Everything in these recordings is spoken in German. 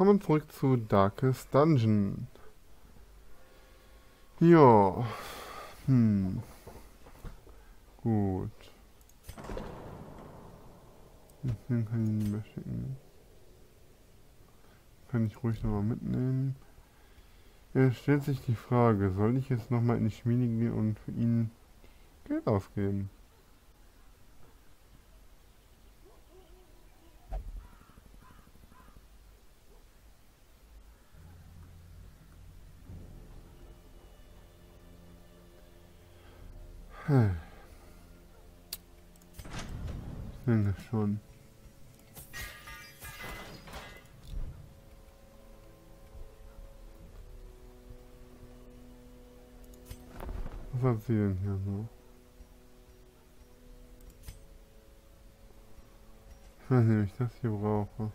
Kommen zurück zu Darkest Dungeon. Ja. Hm. Gut. Den kann ich nicht mehr schicken. Kann ich ruhig nochmal mitnehmen. Es stellt sich die Frage, soll ich jetzt nochmal in die Schmiede gehen und für ihn Geld ausgeben? Hm. Denke schon. Was hat sie denn hier so? Ich weiß nicht, ob ich das hier brauche.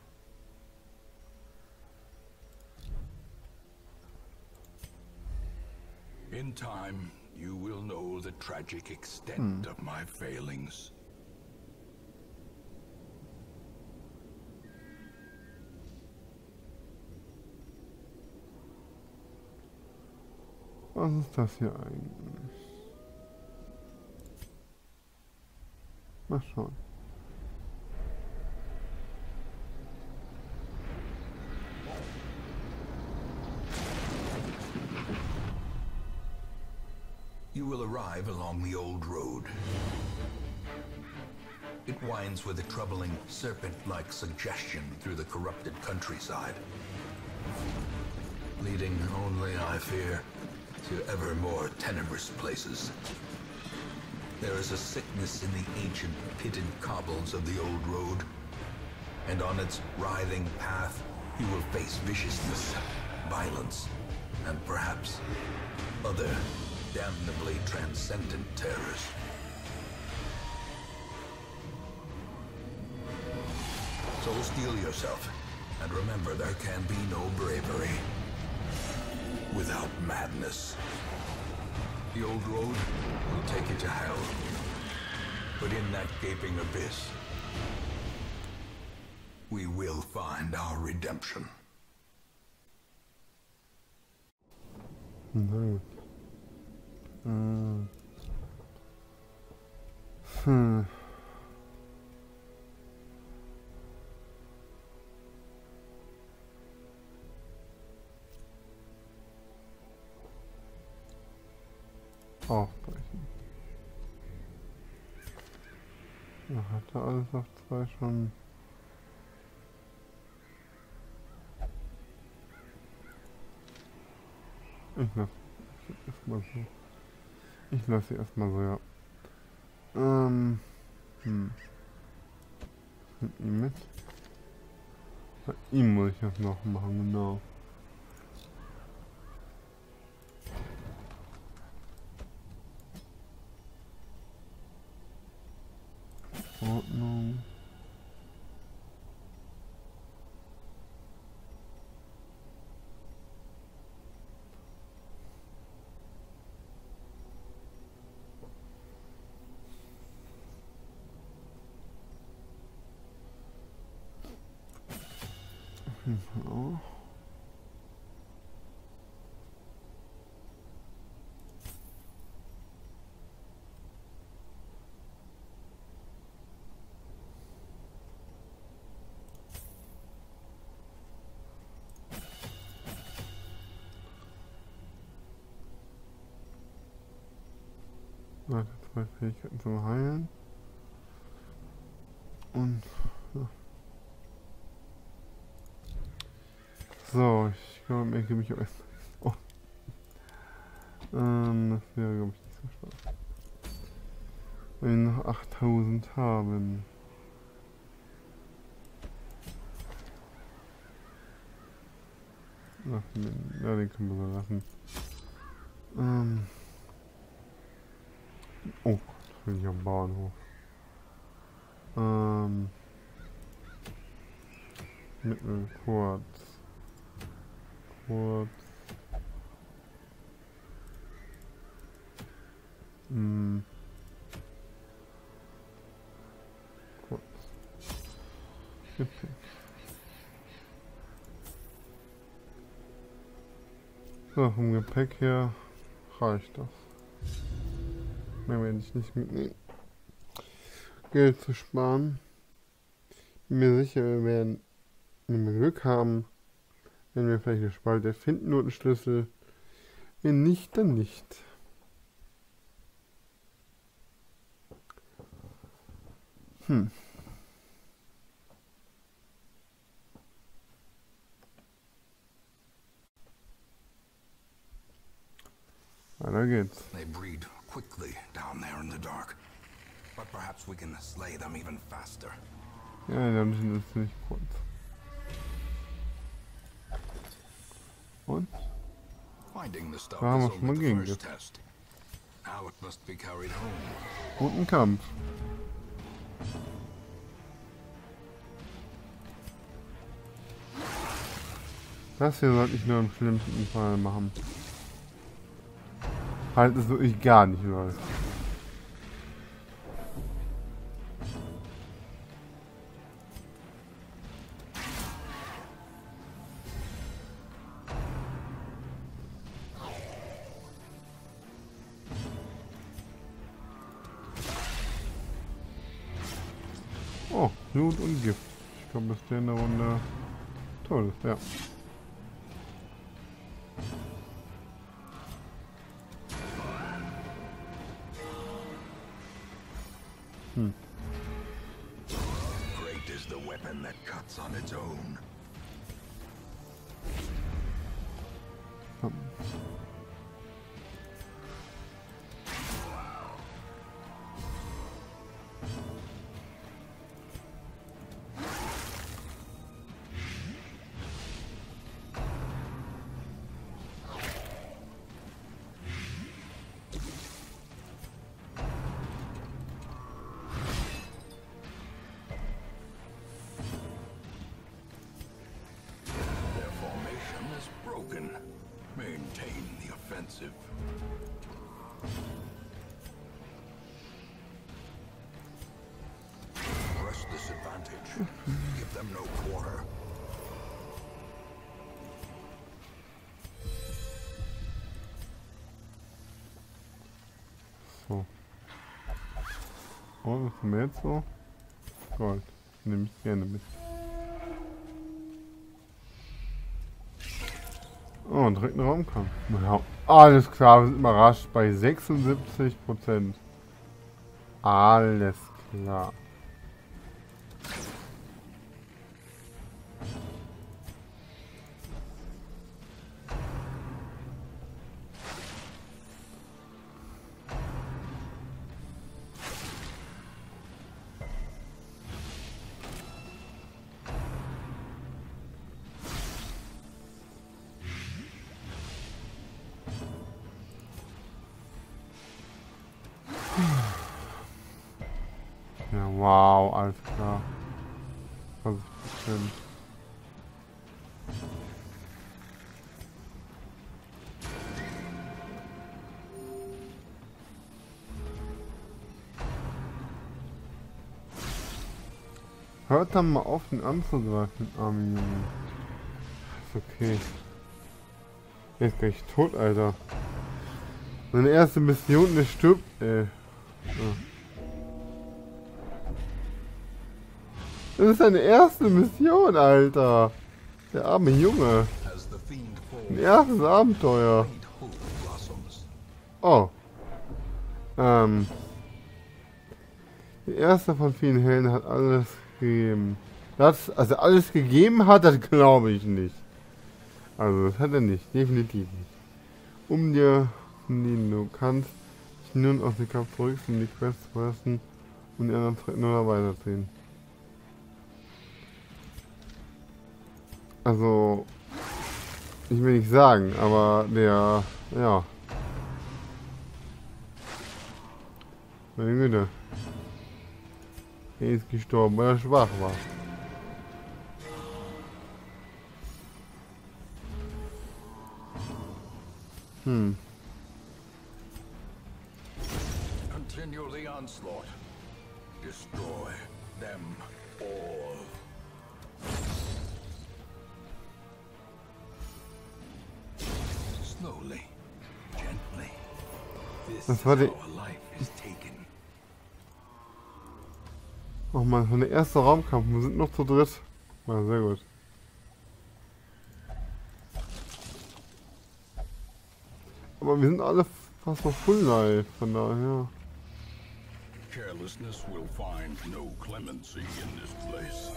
In time, you will know the tragic extent Hmm. of my failings. Was ist das hier eigentlich? Mal schauen. You will arrive along the old road. It winds with a troubling serpent-like suggestion through the corrupted countryside. Leading only, I fear, to ever more tenebrous places. There is a sickness in the ancient pitted cobbles of the old road. And on its writhing path, you will face viciousness, violence, and perhaps other damnably transcendent terrors. So steel yourself, and remember there can be no bravery without madness. The old road will take you to hell, but in that gaping abyss, we will find our redemption. Gut. Hm. Hm. Aufbrechen. Ja, hat er alles auf zwei schon. Ich lasse erstmal so. Ich lasse sie erstmal so, ja. Ähm. Hm. Mit ihm mit. Bei ihm muss ich das noch machen, genau. Ordnung. Ja. Warte, zwei Fähigkeiten zum Heilen. Und. So, ich glaube, ich gebe mich auch erst. Oh. Ähm, das wäre, glaube ich, nicht so spannend. Wenn wir noch 8000 haben. Ach, ja, den können wir so lassen. Ähm. Oh Gott, bin ich am Bahnhof. Ähm. Mittel, kurz. Kurz. Hm. Kurz. 17. So, vom Gepäck her reicht das. Mehr werde ich nicht mitnehmen. Geld zu sparen. Bin mir sicher, wir werden, wenn wir Glück haben, wenn wir vielleicht eine Spalte finden und einen Schlüssel. Wenn nicht, dann nicht. Hm. Weiter geht's. Quickly down there in the dark. But perhaps we can slay them even faster. Ja, der Dungeon ist ziemlich kurz. Und? Finding the stuff is wir only the first test. Now it must be carried home. Guten Kampf. Das hier sollte ich nur im schlimmsten Fall machen. Halt es wirklich gar nicht läuft. Oh, Blut und Gift. Ich dass der in der Runde toll ja. Is broken. Maintain the offensive. Press this advantage. Give them no quarter. So. Oh, was haben wir jetzt so? Gold. Nehme ich gerne mit. Oh, direkt ein Raumkampf. Ja, alles klar, wir sind überrascht bei 76%. Alles klar. Wow, alles klar. 20%. Hört dann mal auf, ihn anzugreifen, arme Junge. Ist okay. Ist gleich tot, Alter. Seine erste Mission, der stirbt, ey. Ja. Das ist seine erste Mission, Alter. Der arme Junge. Ein erstes Abenteuer. Oh. Ähm. Der erste von vielen Helden hat alles gegeben. Das, also alles gegeben hat, das glaube ich nicht. Also das hat er nicht, definitiv nicht. Um dir dienen, du kannst dich nun aus dem Kampf zurück, um die Quest zu fressen und die anderen Treppen oder weiterziehen. Also, ich will nicht sagen, aber der, ja. Meine Güte. Er ist gestorben, weil er schwach war. Hm. Continue the onslaught. Destroy them all. Das war die- how a life is taken. Oh man, schon der erste Raumkampf. Wir sind noch zu dritt. Ja, sehr gut. Aber wir sind alle fast noch Full Life, von daher. Carelessness will find no clemency in this place.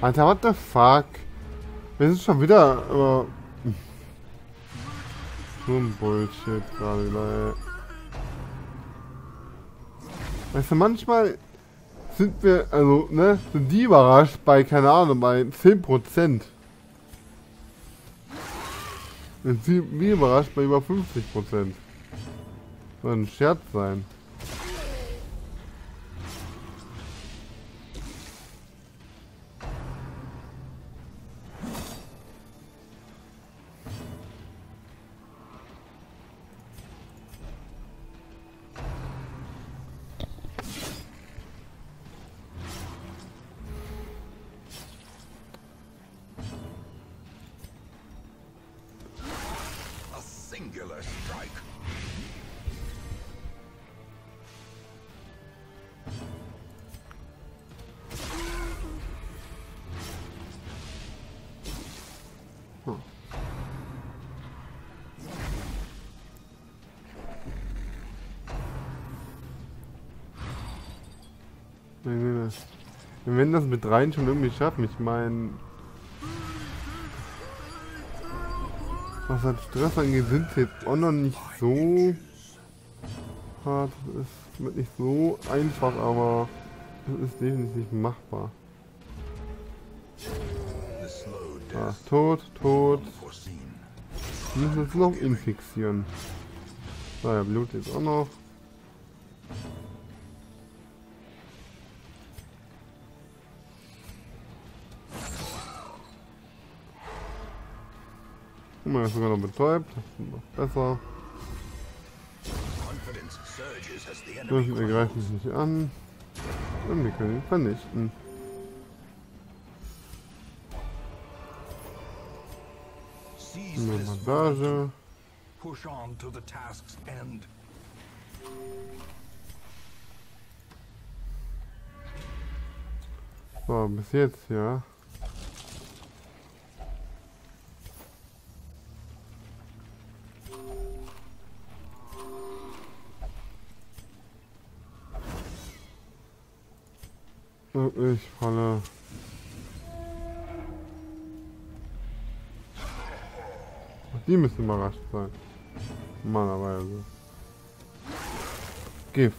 Alter, what the fuck? Wir sind schon wieder, aber... So ein Bullshit gerade wieder. Weißt du, manchmal sind wir, also, ne, sind die überrascht bei, keine Ahnung, bei 10%. Sind sie überrascht bei über 50%. Soll ein Scherz sein. Strike. Werden das mit rein schon irgendwie schaffen. Ich meine, was halt Stress angeht, sind sie jetzt auch noch nicht so hart. Es wird nicht so einfach, aber es ist definitiv machbar. Ah, tot, tot. Wir müssen jetzt noch infixieren. So, ja, Blut jetzt auch noch. Guck mal, ist sogar noch betäubt. Das ist noch besser. Dürfen wir greifen mich nicht an. Und wir können ihn vernichten. Eine Bandage. Push on to the task's end. So, bis jetzt, ja. Wirklich volle. Die müssen überrascht sein. Normalerweise. Gift.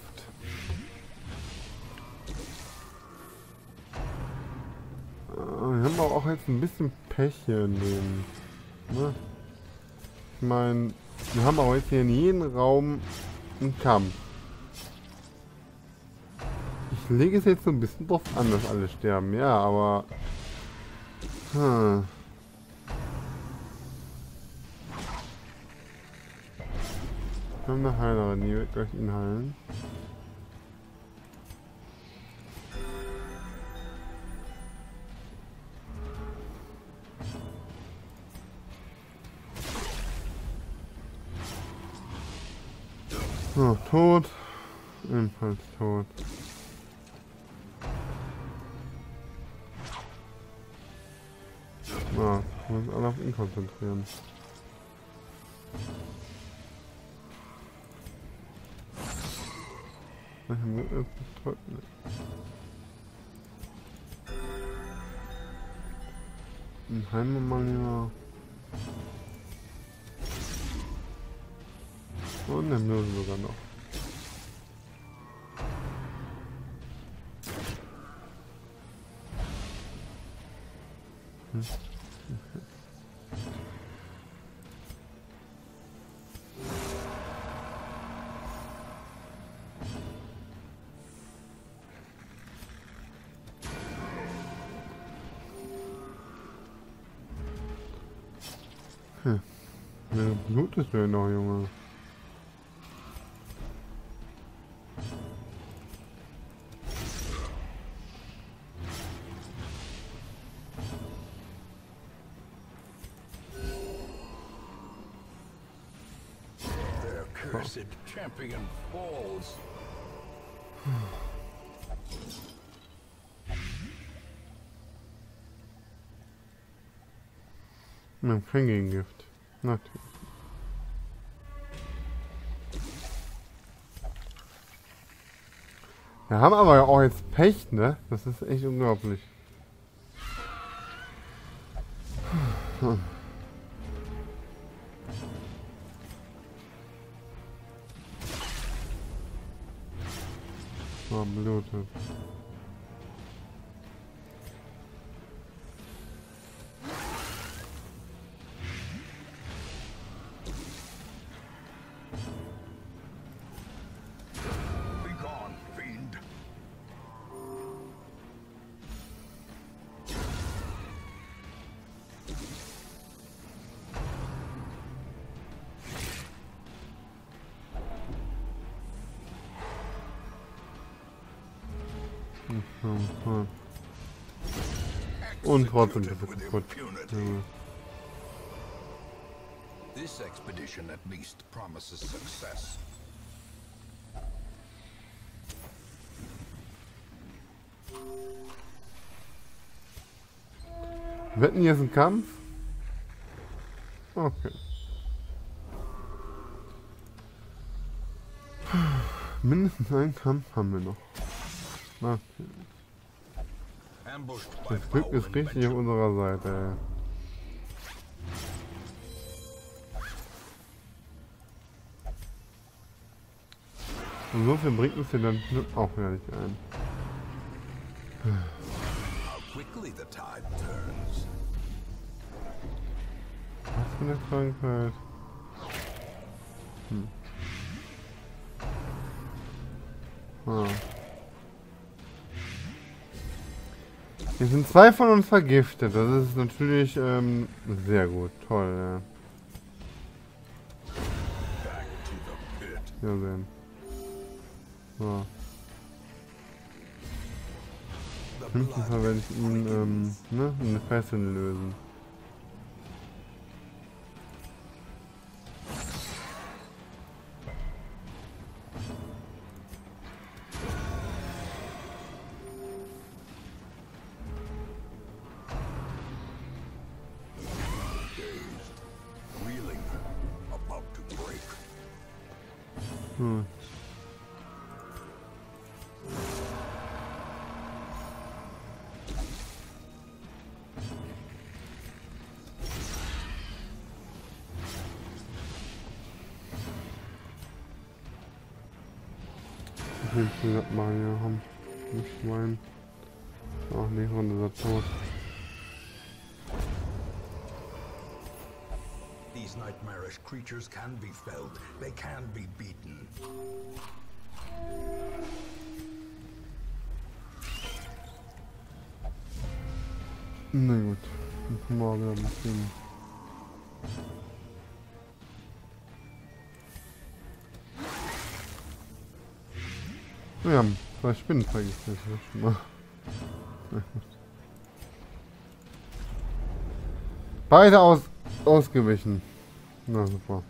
Äh, Wir haben auch jetzt ein bisschen Pech hier in dem. Ne? Ich meine, wir haben auch jetzt hier in jedem Raum einen Kampf. Ich lege es jetzt so ein bisschen drauf an, dass alle sterben, ja, aber. Hm. Wir haben eine Heilerin, die wird gleich ihn heilen. So, tot. Ebenfalls tot. Ja, wir müssen alle auf ihn konzentrieren. Wir wir mal lieber. Und der Müll sogar noch. Hm. Ja, blutest noch, Junge. cursed champion falls. Hm. Man, Fängegengriff. Natürlich. Wir haben aber auch jetzt Pech, ne? Das ist echt unglaublich. Oh, blutet. Und trotzdem. Ja. This expedition at least promises success. Wetten, hier ist ein Kampf? Okay. Mindestens einen Kampf haben wir noch. Okay. Das Glück ist richtig auf unserer Seite. Und so viel bringt uns hier dann auch wieder nicht ein. Was für eine Krankheit. Hm. Ah. Hier sind zwei von uns vergiftet. Das ist natürlich ähm, sehr gut. Toll, ja. Ja, sehen. So. Fall blood werde ich ihn ähm, ne, eine Fesseln lösen. Hm. Ich will das mal hier haben. Nicht meinen. Ach nee, Runde ist er nightmarish creatures can be felled. They can be beaten. Na gut. Wir wieder. Wir haben zwei Spinnen. Das schon mal. Beide aus ausgewichen. Na super.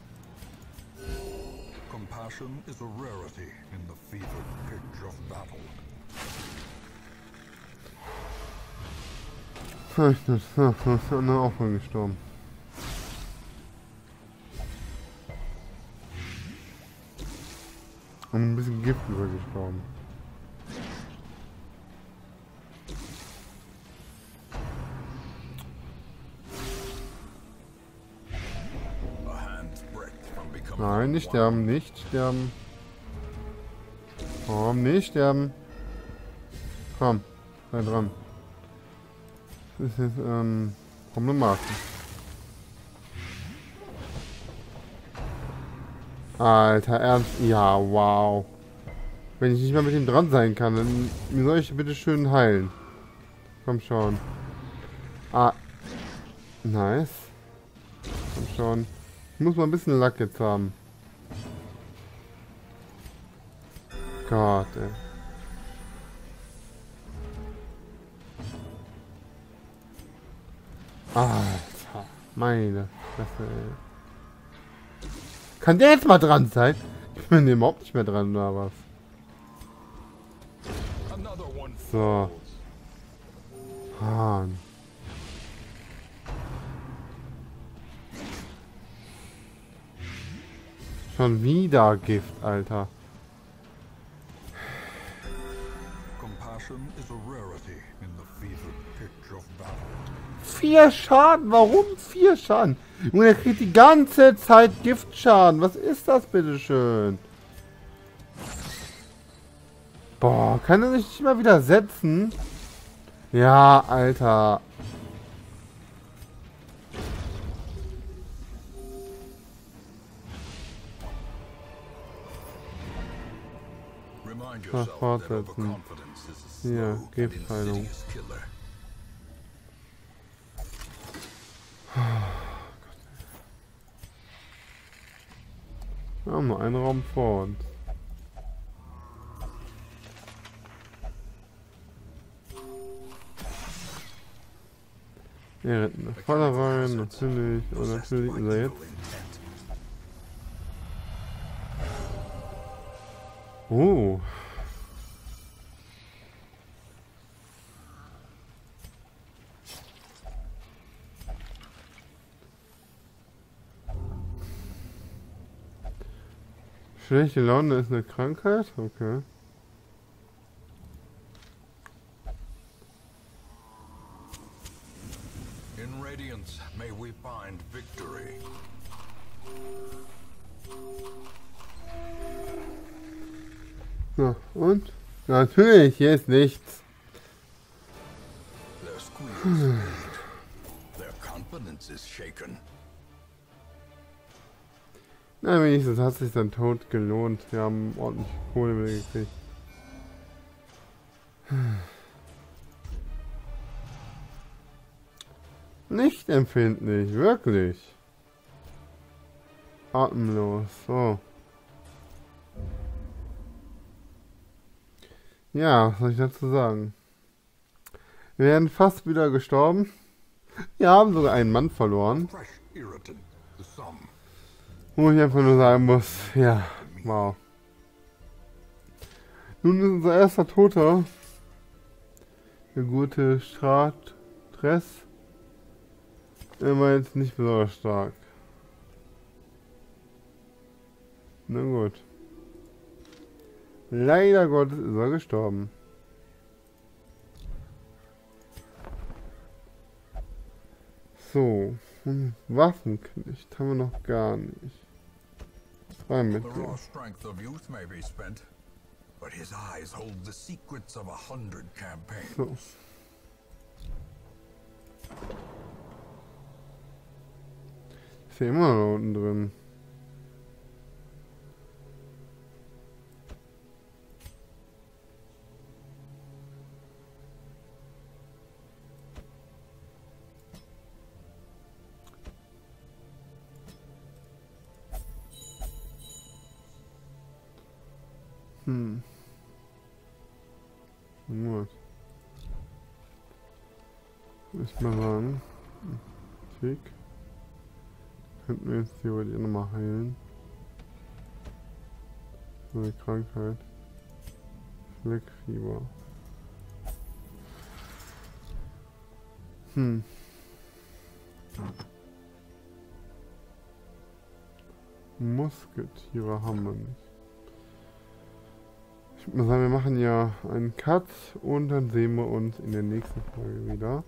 Compassion is a rarity in the fevered pitch of battle. Da ist andere auch voll gestorben. Und ein bisschen Gift übergestorben. Nein, nicht sterben, nicht sterben. Komm, nicht sterben. Komm, sei dran. Das ist jetzt, ähm, problematisch. Alter, ernst? Ja, wow. Wenn ich nicht mehr mit ihm dran sein kann, dann wie soll ich bitte schön heilen? Komm schon. Ah. Nice. Komm schon. Muss mal ein bisschen Lack jetzt haben. Gott, ey. Alter, meine Fresse, ey. Kann der jetzt mal dran sein? Ich bin überhaupt nicht mehr dran, oder was? So. Hahn. Schon wieder Gift, Alter. Vier Schaden, warum vier Schaden? Junge, er kriegt die ganze Zeit Giftschaden. Was ist das, bitteschön? Boah, kann er sich nicht mal widersetzen? Ja, Alter. Remind Ach, yourself that fortsetzen. Hier, Giftheilung. Wir haben nur einen Raum vor uns. Wir retten das Vorderrhein, natürlich. Und natürlich ist er jetzt. Oh. Schlechte Laune ist eine Krankheit? Okay. In Radiance, may we find victory. So, und? Natürlich, hier ist nichts. Their confidence is shaken. Na, wenigstens hat sich sein Tod gelohnt. Wir haben ordentlich Kohle wieder gekriegt. Nicht empfindlich, wirklich. Atemlos, so. Ja, was soll ich dazu sagen? Wir wären fast wieder gestorben. Wir haben sogar einen Mann verloren. Fresh irritant, the sum. Wo ich einfach nur sagen muss, ja, wow. Nun ist unser erster Toter. Der gute Stress. Er war jetzt nicht besonders stark. Na gut. Leider Gottes ist er gestorben. So. hm, Waffenknecht haben wir noch gar nicht. Zwei The raw strength of youth may be spent, but his eyes hold the secrets of a hundred campaigns. So. Ist ja immer noch unten drin. Hm. Gut. Würde ich mal sagen. Tick. Könnten wir jetzt theoretisch nochmal heilen. So eine Krankheit. Fleckfieber. Hm. Musketiere haben wir nicht. Würde mal sagen, wir machen ja einen Cut und dann sehen wir uns in der nächsten Folge wieder.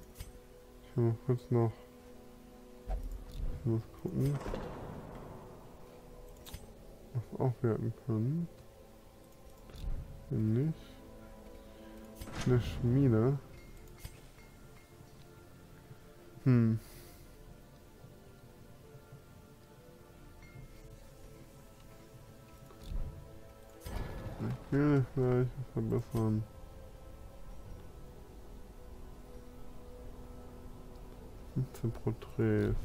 Ich will mal kurz noch muss gucken, was aufwerten können. Wenn nicht. Eine Schmiede. Hm. Ich will vielleicht verbessern. Porträts.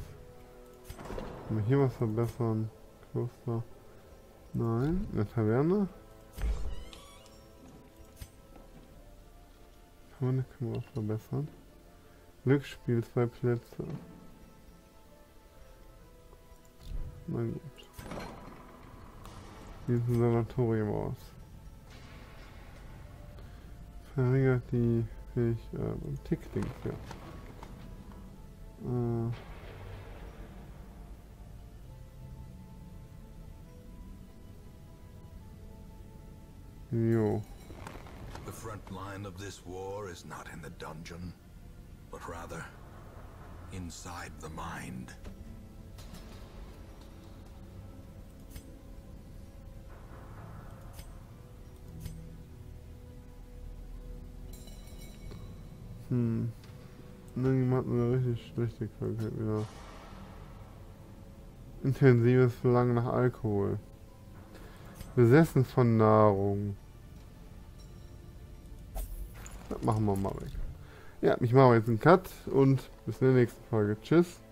Können wir hier was verbessern? Kloster. Nein. In der Taverne? Taverne können wir was verbessern. Glücksspiel, zwei Plätze. Na gut. Wie sieht ein Sanatorium aus? Verringert die Fähigkeit. Äh, Tickdings, ja. Äh. Jo. The front line of this war is not in the dungeon, but rather inside the mind. Hm. Irgendjemand hat eine richtig schlechte Qualität wieder. Intensives Verlangen nach Alkohol. Besessen von Nahrung. Das machen wir mal weg. Ja, ich mache jetzt einen Cut und bis in der nächsten Folge. Tschüss.